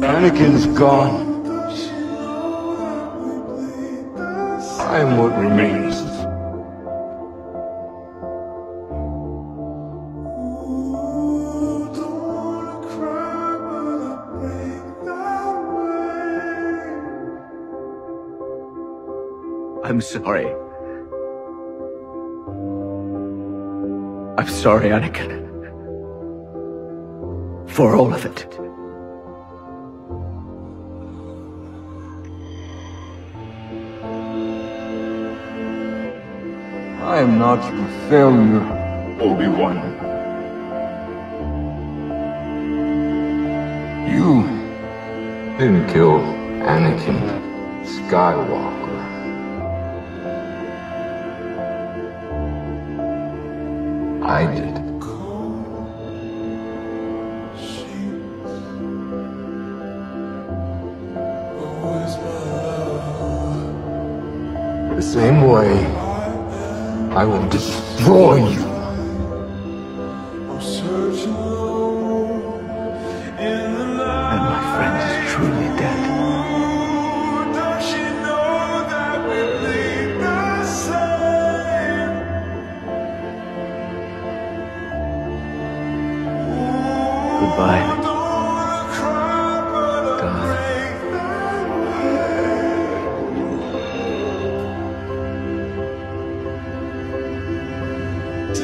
Anakin's gone. I am what remains. I'm sorry. I'm sorry, Anakin. For all of it. I am not your failure, Obi-Wan. You didn't kill Anakin Skywalker. I did. The same way, I will destroy you. And my friend is truly dead. Goodbye.